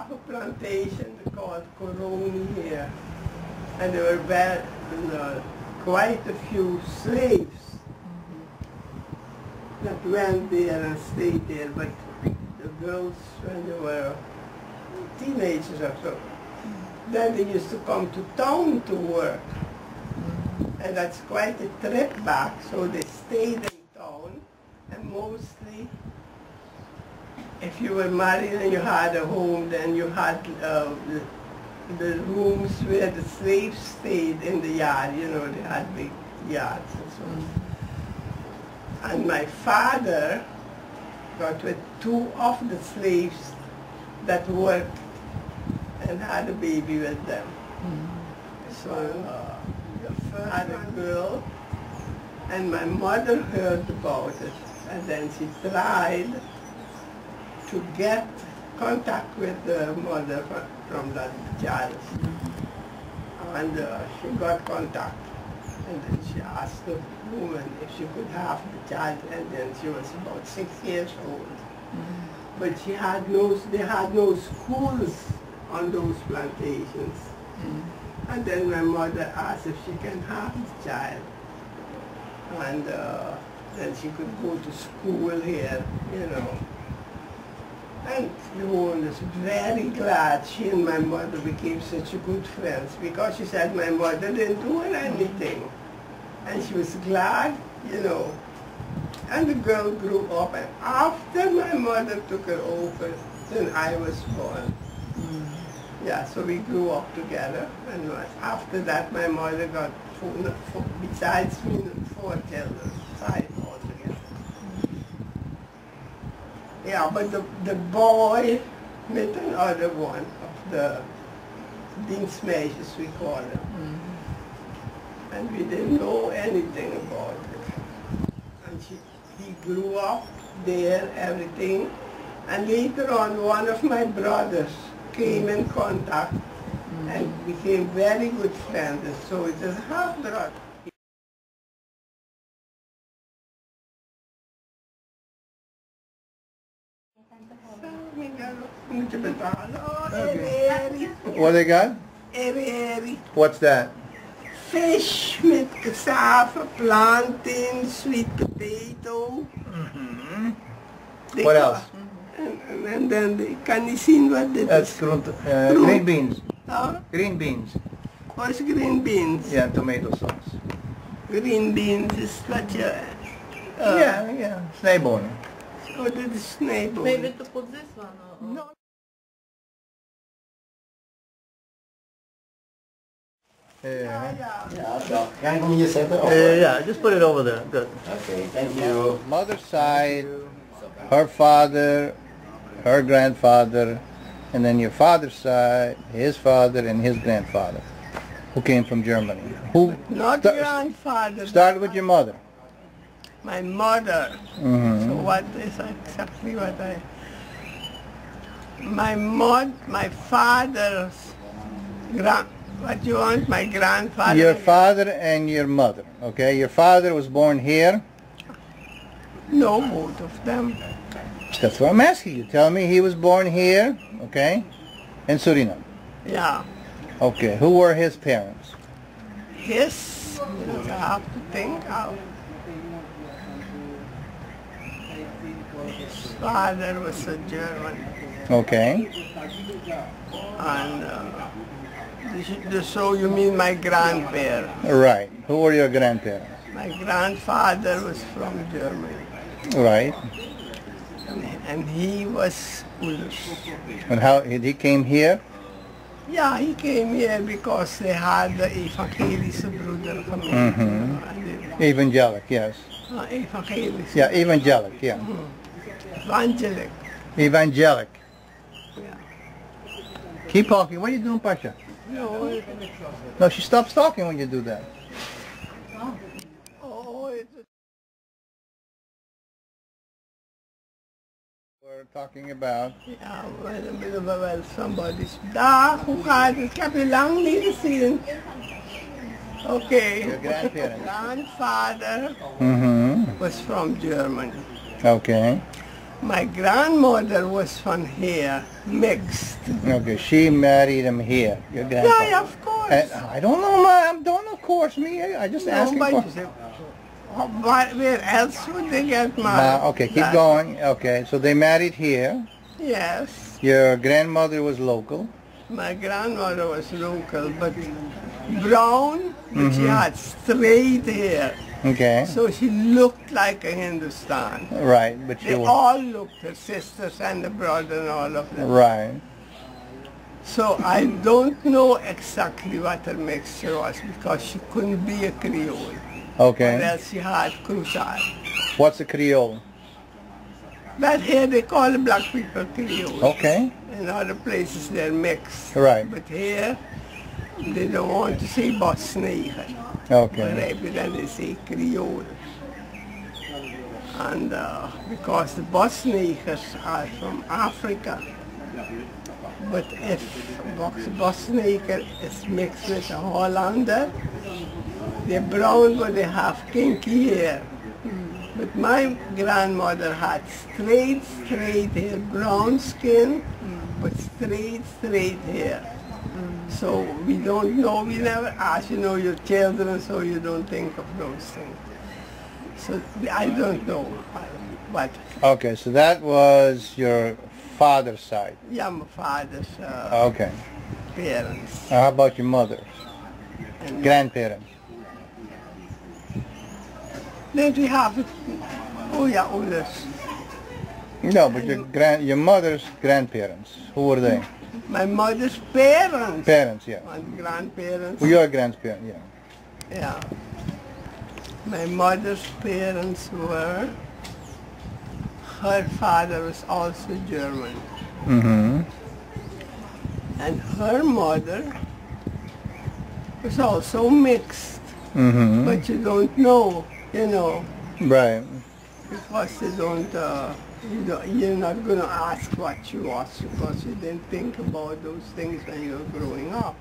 half a plantation called Coroni here. And there were very, you know, quite a few slaves mm-hmm. that went there and stayed there, but the girls, when they were teenagers or so, mm-hmm. then they used to come to town to work. Mm-hmm. And that's quite a trip back, so they stayed in town, and mostly, if you were married and you had a home, then you had uh, the, the rooms where the slaves stayed in the yard, you know, they had big yards and so on. And my father got with two of the slaves that worked and had a baby with them. So uh, had a girl, and my mother heard about it, and then she tried to get contact with the mother from, that child. And uh, she got contact. And then she asked the woman if she could have the child, and then she was about six years old. But she had no, they had no schools on those plantations. And then my mother asked if she can have the child. And uh, then she could go to school here, you know. And the woman was very glad she and my mother became such good friends because she said my mother didn't do anything. And she was glad, you know. And the girl grew up and after my mother took her over, then I was born. Mm. Yeah, so we grew up together. And after that my mother got four, four besides me, four children, five Yeah, but the, the boy met another one of the dienstmeisjes, we call them. Mm-hmm. And we didn't know anything about it. And she, he grew up there, everything. And later on, one of my brothers came in contact mm-hmm. and became very good friends. So it is half What they got? Eri, eri. What's that? Fish met cassava, plantain, sweet potato. They What got- else? And, and, and then they, can you see what this That's is? uh, green beans. Huh? Green beans. What's green beans? Yeah, tomato sauce. Green beans is what you... Uh, yeah, yeah. Snijbonen. Oh, dit is snijboon. Maybe to put this one or... or- No. Yeah. Ja, Ja, Kan ik hem hier zetten? Of, Uh, yeah, just put it over there. Good. Oké, thank you. Mother's side, her father, her grandfather, and then your father's side, his father and his grandfather, who came from Germany. Who Not Sta- grandfather. started with your mother? My mother. hmm So what is exactly what I... My mod, my father's grand... What you want? My grandfather? Your father and your mother, okay? Your father was born here. No, both of them. That's what I'm asking you. Tell me he was born here, okay? In Suriname. Yeah. Okay. Who were his parents? His, I have to think how. His father was a German. Okay. And uh, so you mean my grandparents. Right. Who were your grandparents? My grandfather was from Germany. Right. And, and he was Oehlers. And how he came here? Yeah, he came here because they had the evangelische broeder gemeente. Mhm. Evangelic, yes. uh, evangelische. Yeah, evangelic, yeah. Evangelic. Evangelic. Yeah. Keep talking. What are you doing, Pasha? No, she stops talking when you do that. oh, We're talking about Ja, maar dan willen we wel somebody's... Dag, hoe gaat het? Ik heb je lang niet gezien. Oké. your grandparents. Grandfather Mm-hmm. was from Germany. Okay. My grandmother was from here, mixed. Okay, she married him here, your grandfather. Yeah, of course. And I don't know, ma. I don't of course, me. I just no, asking but for... oh, where else would they get Ma, married? okay, keep That- going. Okay, so they married here. Yes, Your grandmother was local. my grandmother was local, but brown, but she Mm-hmm. had straight hair. Okay. So she looked like a Hindustan. Right, but They you... all looked, her sisters and the brother and all of them. Right. So I don't know exactly what her mixture was because she couldn't be a Creole. Or Okay. else she had crusade. What's a Creole? But here they call the black people Creole. Okay. In other places they're mixed. Right. But here they don't want to say Bosnian. Okay. Wherever then they say Creole. And uh, because the Bosniakers are from Africa, but if Bos- Bosniaker is mixed with a Hollander, they're brown but they have kinky hair. But my grandmother had straight, straight hair, brown skin, but straight, straight hair. So we don't know, we never ask, you know, your children, so you don't think of those things. So I don't know what, Okay, so that was your father's side. yeah, my father's uh, Okay. parents. Now, how about your mother's? And Grandparents? then we have, oh yeah, others. No, but your grand, your mother's grandparents. Who were they? My mother's parents. Parents, yeah. And grandparents. Well, your grandparents, yeah. Yeah. My mother's parents were, her father was also German. Mm-hmm. And her mother was also mixed. Mm-hmm. But you don't know, you know, Right. because you don't, uh, you don't you're not going to ask what you was because you didn't think about those things when you were growing up.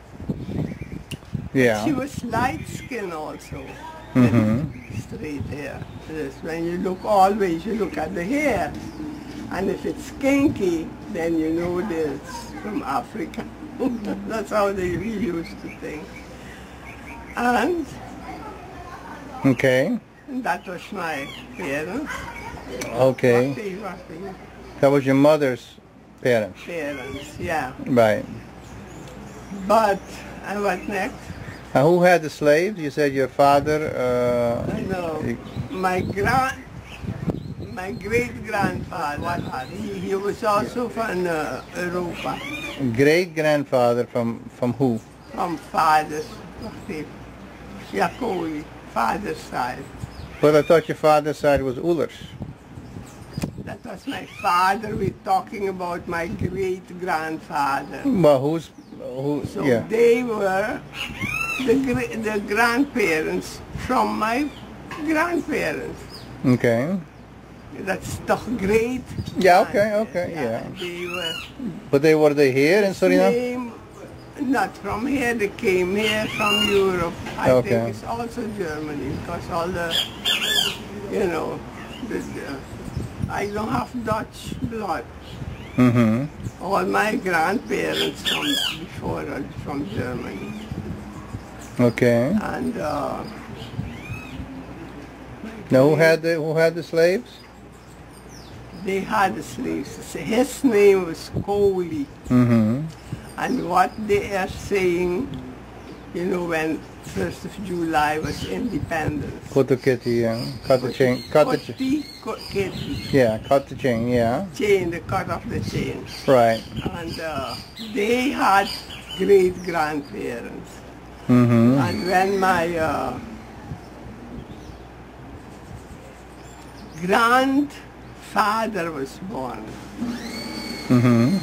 Yeah. She was light skinned also. Mm-hmm. straight hair. Yes, when you look always, you look at the hair. And if it's kinky, then you know it's from Africa. That's how they we used to think. And Okay. that was my parents. Okay. That was your mother's parents. parents, yeah. Right. But, and what next? Now, who had the slaves? You said your father. Uh, I know. My grand, my great grandfather, he, he was also from uh, Europa. great grandfather from from who? from father's, Jacobi, father's side. But I thought your father's side was Oehlers. That was my father. We're talking about my great grandfather. Well, who's who? So yeah. they were the, the grandparents from my grandparents. Okay. That's the great. Yeah, okay, okay, yeah. They were But they were they here in Suriname? Came, not from here, they came here from Europe. I Okay. think it's also Germany because all the, you know, the, the, I don't have Dutch blood. Mm-hmm. All my grandparents from before from Germany. Okay. And uh, Now who had the who had the slaves? they had the slaves. His name was Coley. Mm-hmm. And what they are saying, you know, when 1st of July was independence. Kotuketi, yeah. Cut the chain. Cut the chain. Kotti, ko- Yeah, cut the chain. Yeah. Chain, the cut of the chain. Right. And uh, they had great grandparents. Mm-hmm. And when my uh, grandfather was born, Mm-hmm.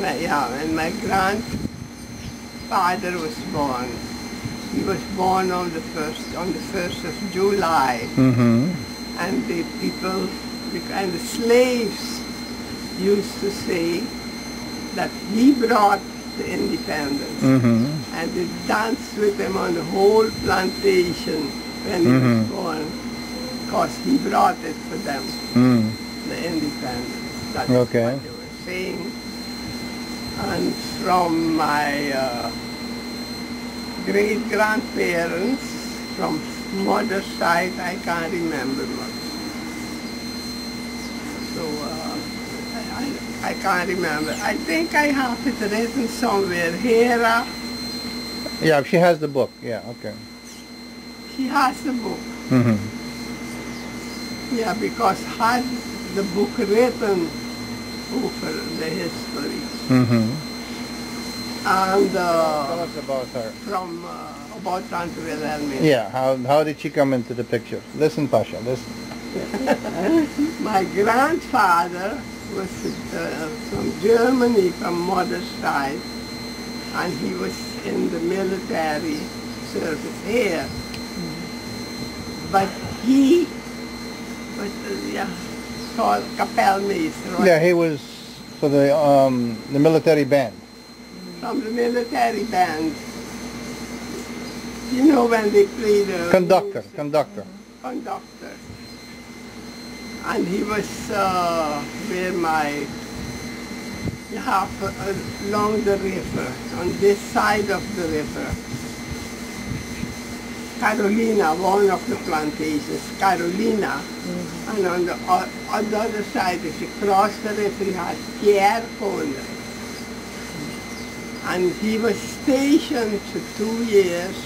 Yeah, when my grandfather was born, he was born on the first on the first of July, Mm-hmm. and the people and the slaves used to say that he brought the independence, Mm-hmm. and they danced with him on the whole plantation when he was Mhm. born. because he brought it for them, Mm. the independence. That's Okay. what they were saying. And from my uh, great grandparents, from mother's side, I can't remember much. So uh, I, I, can't remember. I think I have it written somewhere. Hera, Yeah, she has the book. Yeah, okay. she has the book. Mm-hmm. Yeah, because had the book written over the history. Mm-hmm. And Tell uh, us about her. from uh, about Tante Wilhelmina. Yeah, how, how did she come into the picture? Listen, Pasha, listen. My grandfather was uh, from Germany, from mother's side, and he was in the military service here. But he was, uh, yeah, called Kapellmeister, right? Yeah, he was for the um, the military band. from the military band. You know when they play the Conductor, music? conductor. conductor. And he was uh, where my half uh, along the river, on this side of the river. Carolina, one of the plantations, Carolina. Mm-hmm. And on the, on the other side, if you cross the river, you had Pierre Kondre. And he was stationed for two years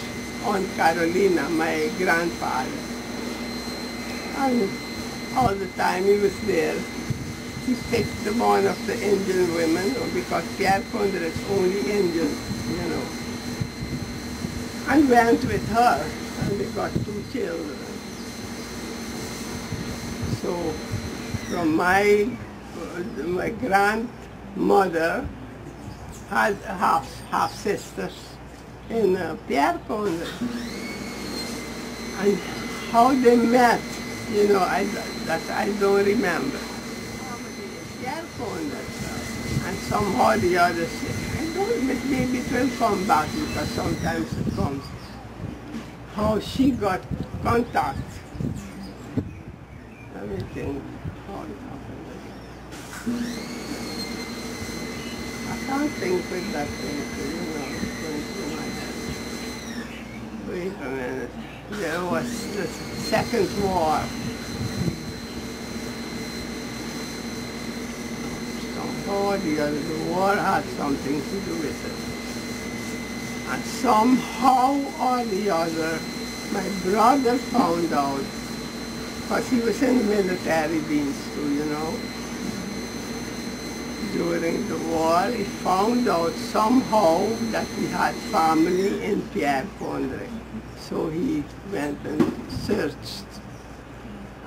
on Carolina, my grandfather. And all the time he was there, he picked the one of the Indian women, oh, because Pierre Kondre is only Indian, you know. And went with her, and they got two children. So, from my, my grandmother had half, half sisters in uh, Pierre Kondre. And how they met, you know, I, that I don't remember. Uh, and somehow the others, I don't, maybe it will come back because sometimes it comes. How she got contact. Let me think how it happened. I can't think with that thing, you know. Wait a minute. There was the Second War. Other, the war had something to do with it. And somehow or the other, my brother found out, because he was in the military beings too, you know. During the war, he found out somehow that we had family in Pierre Kondre. So he went and searched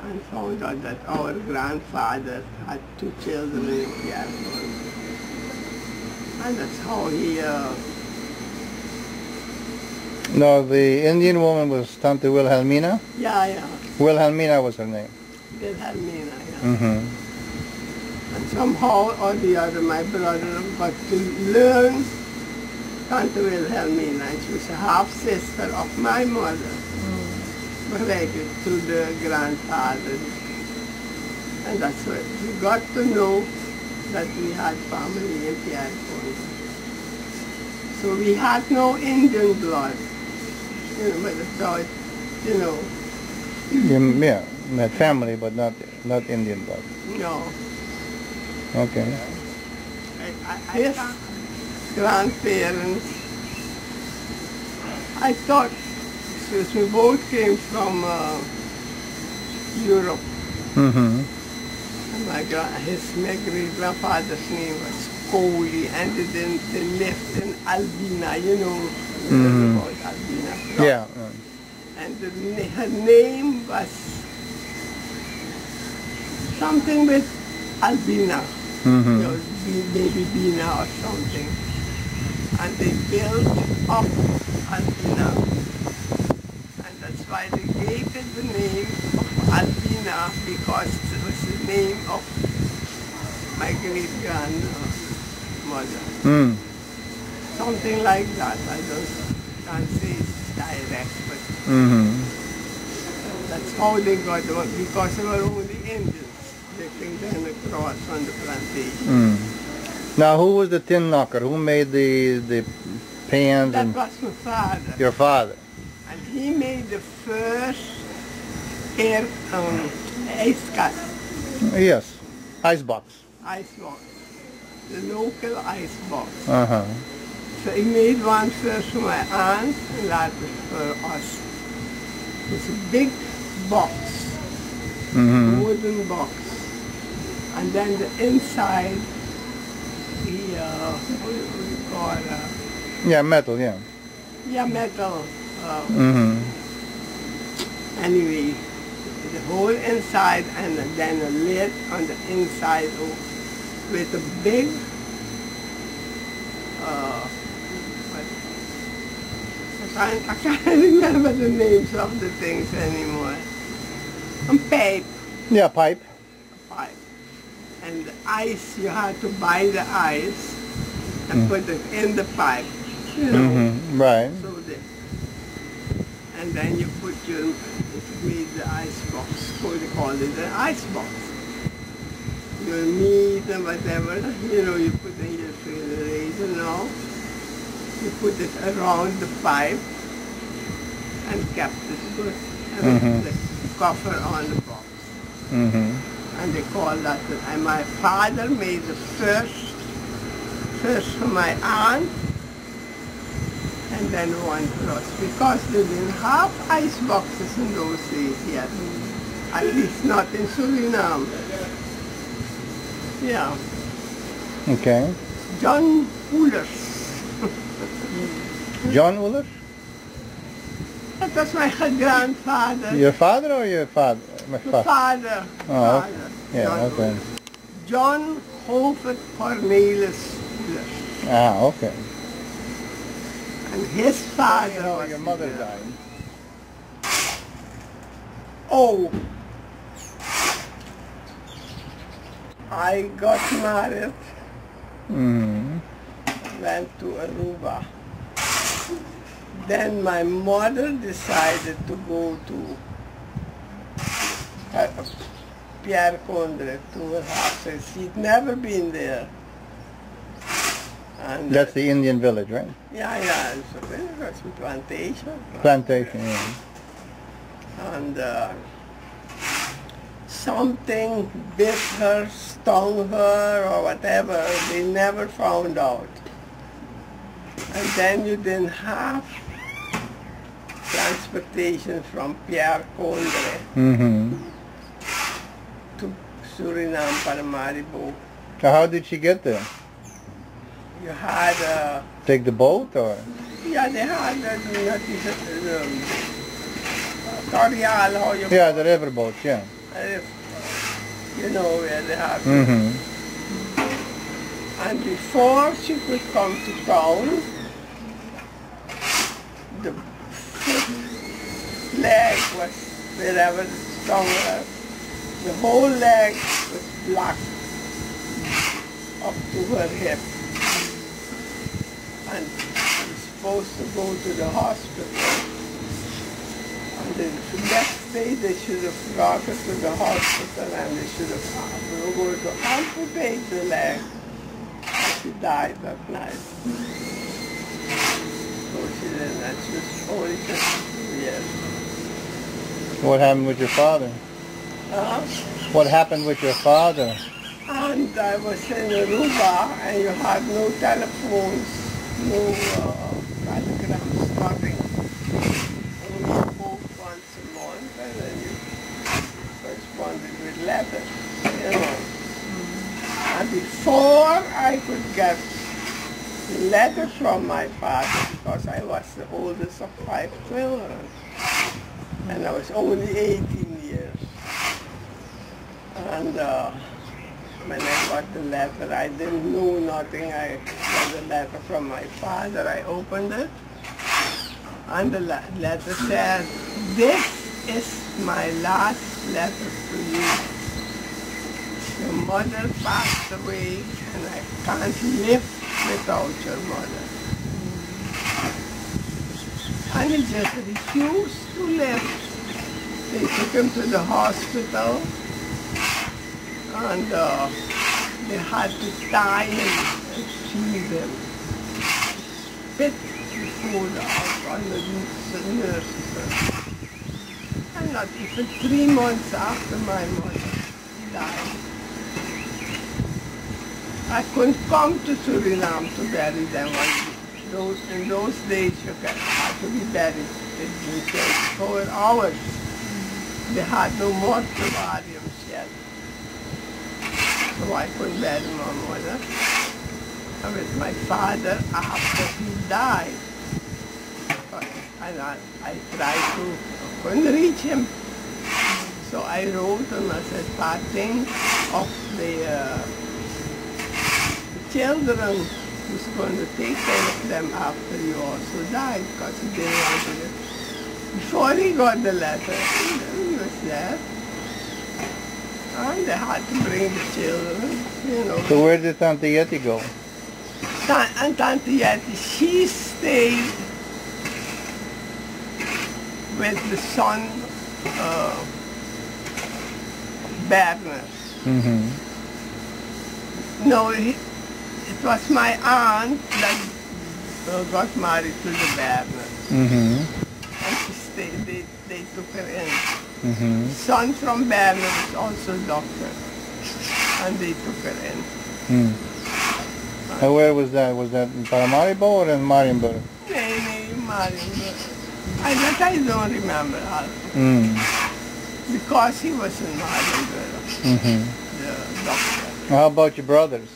and found out that our grandfather had two children in Pierre Kondre. And that's how he, uh, No, the Indian woman was Tante Wilhelmina. yeah, yeah, Wilhelmina was her name. Wilhelmina, yeah. Mm-hmm. And somehow or the other, my brother got to learn Tante Wilhelmina. She was a half-sister of my mother, related to the grandfather. And that's what we got to know that we had family in Pierre Kondre. So we had no Indian blood, you know, but it's you know, yeah, had family, but not not Indian blood. no. Okay. his grandparents, I thought, since we both came from uh, Europe, Mm-hmm. and my gra- his my great grandfather's name was Coley, and they, didn't, they lived in Albina, you know, about Albina. Yeah. And the, her name was something with Albina. Mm-hmm. It was Be- Bina or something. And they built up Albina. And that's why they gave it the name of Albina because it was the name of my great grandmother. Mm. Something like that. I don't can't say it's direct, but Mm-hmm. that's That's how they got the because they were only Indians. They came down across on the plantation. Mm. Now, who was the tin knocker? Who made the the pans That and was my father. your father? And he made the first air um, ice cut, Yes, ice box. ice box. The local ice box. Uh huh. So he made one first for my aunt and that was for us. It's a big box, Mm-hmm. wooden box. And then the inside, he, uh, what do you call it? Uh, Yeah, metal. Yeah. yeah, metal. Uh, Mm-hmm. anyway, the whole inside and then a lid on the inside with a big, uh, I can't, I can't remember the names of the things anymore. A pipe, Yeah, pipe. A pipe. And the ice, you had to buy the ice and put it in the pipe, you know. Mm-hmm. Right. So the, and then you put your, it made the ice box, what they call it, the ice box. Your meat and whatever, you know, you put in your refrigerator now. You put it around the pipe and kept it good. And Mhm. the cover on the box. Mm-hmm. And they call that, and my father made the first, first for my aunt, and then one for us, because they didn't have ice boxes in those days yet, at least not in Suriname. Yeah, Okay. John Oehlers. John Oehler? That was my grandfather. Your father or your father? My The father. father. Oh, father, Yeah. John Okay. John Hofer Cornelis. Ah. Okay. And his father How was your mother there. died. Oh, I got married, Mm-hmm. went to Aruba. Then my mother decided to go to uh, Pierre Kondre to her house. She'd never been there. And That's the Indian village, right? yeah, yeah, it's a, was a plantation. Plantation. Yeah. and uh, something bit her, stung her, or whatever. They never found out. And then you didn't have transportation from Pierre Kondre Mm-hmm. to Suriname, Paramaribo. So how did she get there? You had, uh, Take the boat or? yeah, they had, uh, not um, uh, how you Yeah, the river boats. Yeah. if, you know where they have Mm-hmm. And before she could come to town, the leg was wherever it stung her. The whole leg was black up to her hip. And was supposed to go to the hospital. And the next day they should have brought her to the hospital and they should have uh, we were to amputate the leg. She died that night. So she didn't, and was only 52 years. What happened with your father? Uh, What happened with your father? and I was in Aruba and you had no telephones, no uh, telegrams, nothing. Only a boat once a month and then you corresponded with letters, you know. And before I could get the letter from my father, because I was the oldest of five children, and I was only 18 years. And uh, when I got the letter, I didn't know nothing. I got the letter from my father. I opened it, and the letter said, "This is my last letter to you. Your mother passed away, and I can't live without your mother." And he just refused to live they took him to the hospital and uh, they had to tie him and feed him. Out on the the nurses. And not even three months after my mother died. I couldn't come to Suriname to bury them. Those, in those days, you had to be buried in 24 hours. They had no mortuariums yet. So I couldn't bury my mother. And with my father after he died. And I, I tried to, couldn't reach him. So I wrote him as a parting of the uh, children who's going to take care of them after you also died because he didn't want to live. Before he got the letter, he was there. And they had to bring the children, you know. So where did Tante Yeti go? Ta- and Tante Yeti, she stayed with the son, uh, Berner. Mm-hmm. No, he, it was my aunt that got married to the Berner. Mm-hmm. And she stayed, they, they took her in. Mm-hmm. Son from Berner was also a doctor. And they took her in. Mm. And where was that? Was that in Paramaribo or in Marienburg? Nay, Marienburg. I, that I don't remember how, Mm. because he was in Marienburg, Mm-hmm. the doctor. How about your brothers?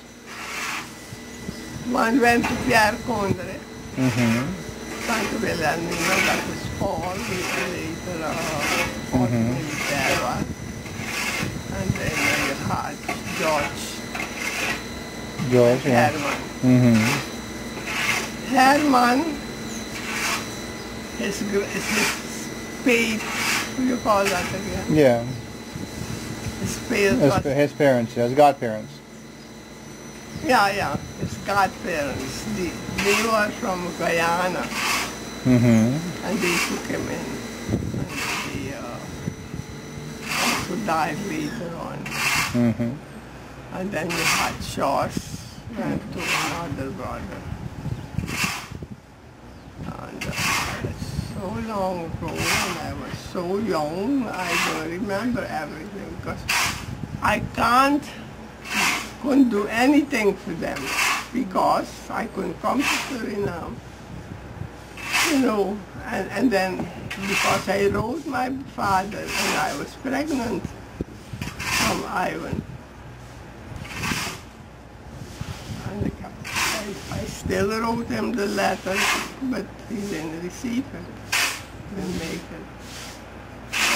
One went to Pierre Kondre, Mm-hmm. Santo Bellarmino, that was Paul, later uh, Mhm. military one. And then you had George George, yeah. Herman. Mm-hmm. Herman, his, his spade, what do you call that again? Yeah. His His, his parents, yeah, his godparents. Yeah, yeah, his godparents, they, they were from Guyana Mm-hmm. and they took him in. And they uh, also died later on. Mm-hmm. And then you had Shores, went to another brother. And uh, it's so long ago when I was so young, I don't remember everything because I can't, couldn't do anything for them because I couldn't come to Suriname. You know, and, and then because I wrote my father and I was pregnant from Ivan. And I, I still wrote him the letter, but he didn't receive it, didn't make it.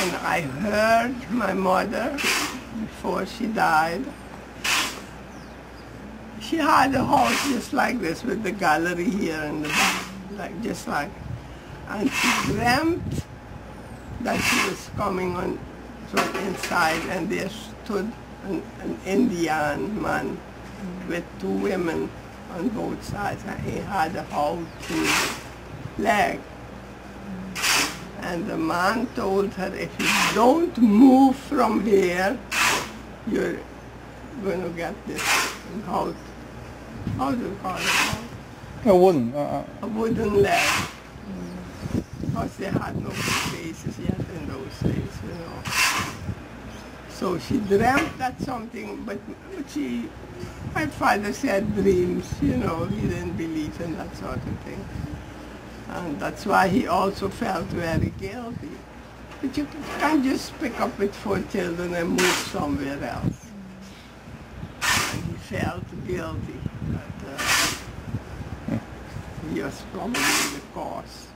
And I heard my mother, before she died, she had a house just like this with the gallery here in the back, like just like, and she dreamt that she was coming on from inside and there stood an, an Indian man with two women on both sides and he had a hoe to leg. And the man told her, if you don't move from here, you're going to get this how, how do you call it? A wooden. Uh, A wooden leg. Because they had no spaces yet in those days, you know. So she dreamt that something, but, but she, my father said dreams, you know, he didn't believe in that sort of thing. And that's why he also felt very guilty. But you can't just pick up with four children and move somewhere else. And he felt guilty he probably the cause.